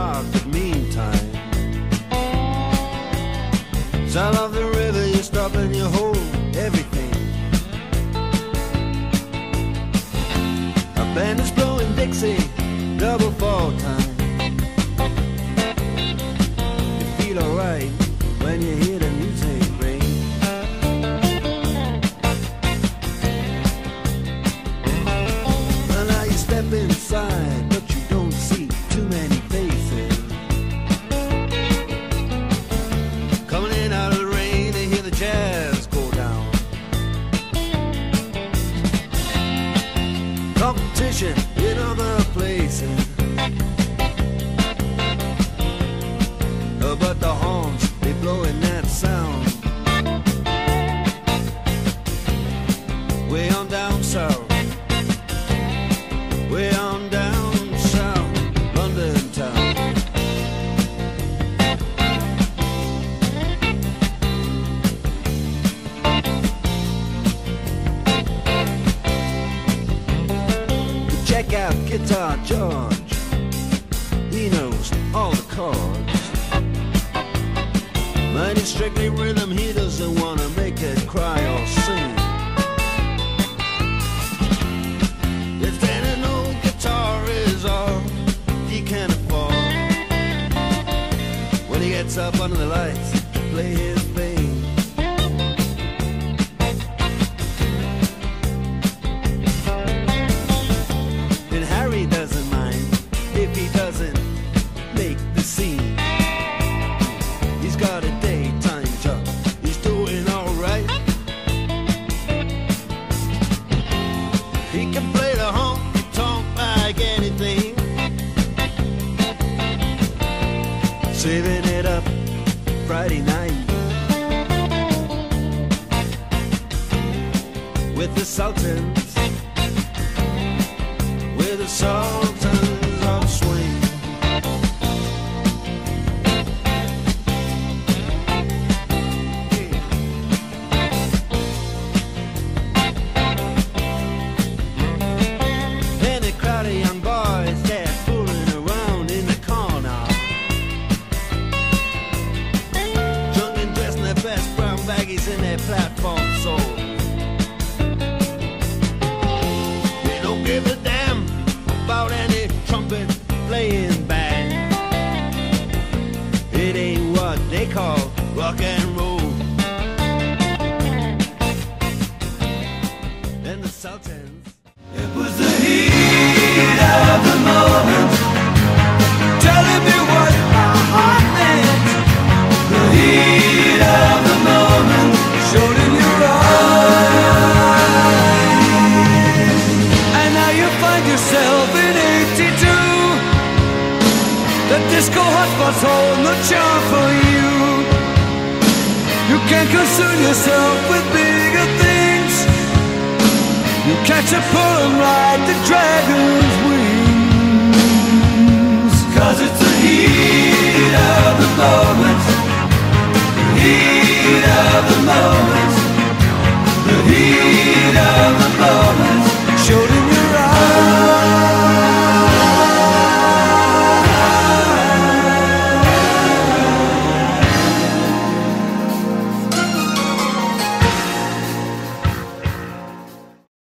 park, meantime. Sound of the river, you stop and you hold everything. A band is blowing. competition in other places. George. He knows all the chords. But it's strictly rhythm, he doesn't wanna make it cry or sing. If then an guitar is all he can afford, when he gets up under the lights Friday night with the Sultans. With the sultans they call rock and roll. us holding the charm for you. You can't concern yourself with bigger things. You catch a pull and ride the dragon's wings. Cause it's the heat of the moment. The heat of the moment.